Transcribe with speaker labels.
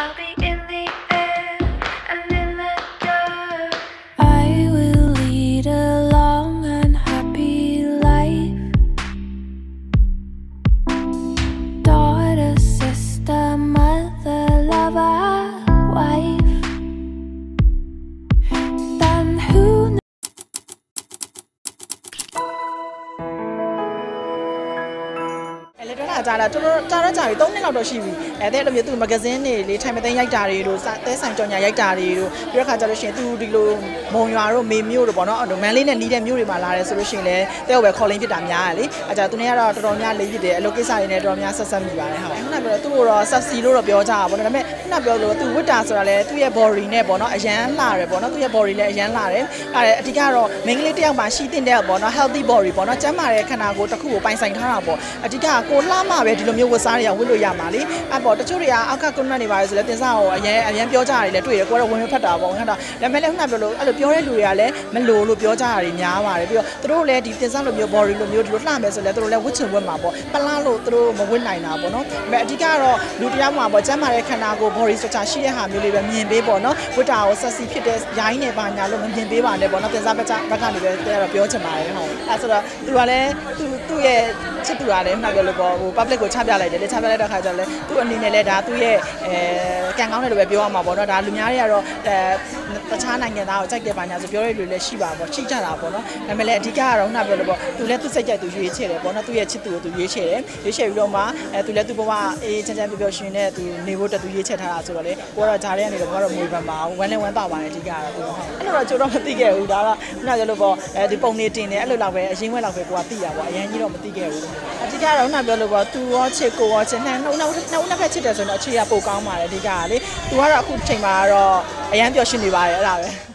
Speaker 1: I'll be
Speaker 2: က်တွဲလာကြတာတော်တော်ကြာတော့ကြာပြီ3နှစ်လောက်တော့ရှိပြီအဲတဲ့လိုမျိုးသူမဂဇင်းတွေလေးထိုင်မသိမ်းရိုက်တာတွေတို့သဲဆိုင်ကြော်ညာရိုက်တာတွေတို့ပြီးတော့ခါကြလို့ရှိရင်သူဒီလိုမုံရွာတို့မေမျိုးတို့ပေါ့နော်မန်လေးနဲ့နီးတဲ့မျိုးတွေမှာလာတယ်ဆိုလို့ရှိရင်လည်းတဲ့ကိုပဲခေါ်လင်းဖြစ်တာများတယ်လေအဲကြသူနေကတော့တော်တော်များလေးဖြစ်တယ်အလုပ်ကိစ္စတွေနဲ့တော်တော်များဆက်ဆက်မိပါတယ်ဟုတ်ခုနကပြောသူ့ကိုတော့ဆက်စီလို့တော့ပြောကြတာပေါ့နော်ဒါပေမဲ့ ခုနပြောလို့သူဝိတ္တာဆိုတာလည်းသူ့ရဲ့ body နဲ့ပေါ့နော်အရန်လှတယ်ပေါ့နော်သူ့ရဲ့ body လည်းအရန်လှတယ်အဲအဓိကတော့ main ကလေးတစ်ယောက်မှာရှိတင်တဲ့ပေါ့နော် healthy body ပေါ့နော်ကျန်းမာတဲ့ခန္ဓာကိုယ်တစ်ခုကိုပိုင်ဆိုင်ထားတာပေါ့အဓိကကိုလှမှပဲဒီလိုမျိုးဝတ်စားတွေကဝတ်လို့ရမှာလေအဲ့ပေါ့တချို့တွေကအောက်ကကွန်မန့်နေပါလေဆိုလဲတင်စားကိုအရင်အရင်ပြောကြရတယ်လေတွေ့ရကိုတော့ဝင်ဖတ်တာပေါ့ဟုတ်တာဒါပေမဲ့လည်းခုနပြောလို့အဲ့လိုပြောတဲ့လူတွေကလည်းမလို့လို့ပြောကြတာတွေများပါတယ်ပြီးတော့သူတို့လည်းဒီတင်စားလိုမျိုး body လိုမျိုးဒီလိုလှမယ်ဆိုလဲသူတို့လည်းဝတ်ချင်ဝတ်မှာပေါ့ပလားလို့သူတို့မဝတ်နိုင်တာပေါ့နော်ဒါပေမဲ့အဓိကတော့လူတရားမှာပေါ့ကျန်းမာတဲ့ခန္ဓာကိုယ် body structure ရှိတဲ့ဟာမျိုးလေးပဲမြင်ပေးပေါ့နော်ဝတ်တာကိုဆက်စီဖြစ်တဲ့ရိုင်းနေပါညာလို့မမြင်ပေးပါနဲ့ပေါ့နော်တင်စားဘက်ကဘက်ကနေပဲတဲ့တော့ပြောချင်ပါတယ်ဟုတ်အဲ့ဆိုတော့သူကလည်းသူသူ့ရဲ့ချစ်သူကလည်းမှတ်ပြောလို့ပေါ့ဟို public ကိုချပြလိုက်တယ်လေချပြလိုက်တဲ့ခါကျတော့လေသူ့အနေနဲ့လည်းဒါသူ့ရဲ့အဲကံကောင်းတယ်လို့ပဲပြောရမှာပေါ့နော်ဒါလူများတွေကတော့အဲတခြားနိုင်ငံသားကိုကြိုက်တယ်ပါညာဆိုပြောရလူလည်းရှိပါပေါ့ရှိကြတာပေါ့နော်ဒါပေမဲ့လည်းအဓိကကတော့ခုနပြောလို့ပေါ့သူလည်းသူ့စိတ်ကြိုက်သူရွေးချယ်တယ်ပေါ့နော်သူ့ရဲ့ချစ်သူကိုသူရွေးချယ်တယ်ရွေးချယ်ပြီးတော့မှအဲသူလည်းသူ့ဘဝအေးချမ်းချမ်းပျော်ပျော်ရွှင်နဲ့သူနေဖို့တက်သူရွေးချယ်ထားတာဆိုတော့လေကိုကတော့ဂျားထဲကနေတော့ကတော့မွေးပန်ပါဝမ်းလည်းဝမ်းသာပါတယ်အဓိကတော့သူဟုတ်အဲ့လိုတော့ကျတော့မသိခဲ့ဘူးဒါကခုနပြောလို့ပေါ့အဲဒီပုံနေတင်တယ်အဲ့လိုလောက်ပဲအရင်ဝက်လောက်ပဲကိုကသိတာပေါ့အရင်ကြီးတော့မသိခဲ့ဘူးအဓိကတော့ခုနပြောလို့ပေါ့သူရောချစ်ကိုရောချစ်နှံနှုတ်နှုတ်နှုတ်နှစ်ဖက်ချစ်တယ်ဆိုတော့အခြေရပိုကောင်းပါတယ်အဓိကကလေသူကတော့အခုချိန်မှာကတော့အရန်ပျော်ရွှင်နေပါတယ်အဲ့ဒါပဲ